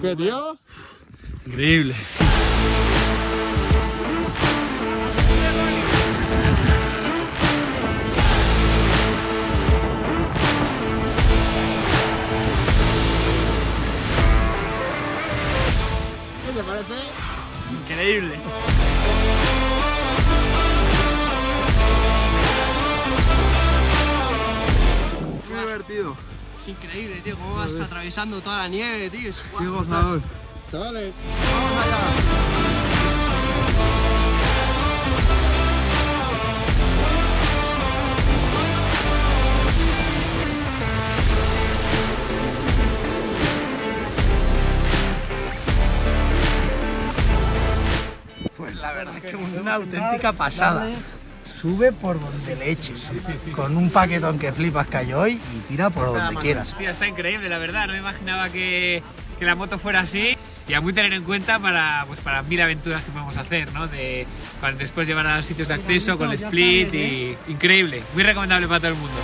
¿Qué, tío? Increíble. ¿Qué te parece? Increíble. Muy divertido. Es increíble, tío, cómo vas atravesando toda la nieve, tío. Es Qué gozador. Chavales. Pues la verdad es que una auténtica pasada. Sube por donde le eches. Con un paquetón que flipas que hay hoy y tira por donde quieras. Tío, está increíble, la verdad. No me imaginaba que, que la moto fuera así. Y a muy tener en cuenta para, pues, para mil aventuras que podemos hacer, ¿no? De, para después llevar a los sitios de acceso con el split y increíble. Muy recomendable para todo el mundo.